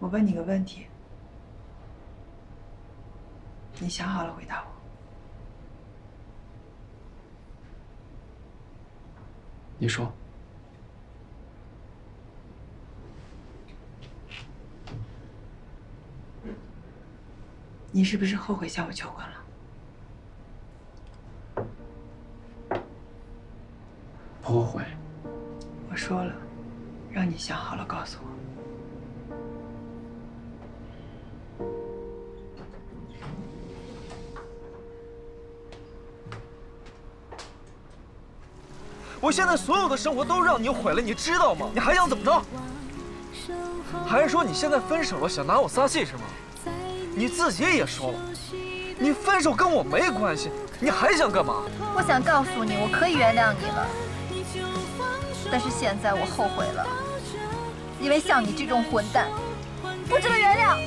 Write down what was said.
我问你个问题，你想好了回答我。你说，你是不是后悔向我求婚了？不后悔。我说了，让你想好了告诉我。我现在所有的生活都让你毁了，你知道吗？你还想怎么着？还是说你现在分手了，想拿我撒气是吗？你自己也说了，你分手跟我没关系，你还想干嘛？我想告诉你，我可以原谅你了，但是现在我后悔了，因为像你这种混蛋，不值得原谅。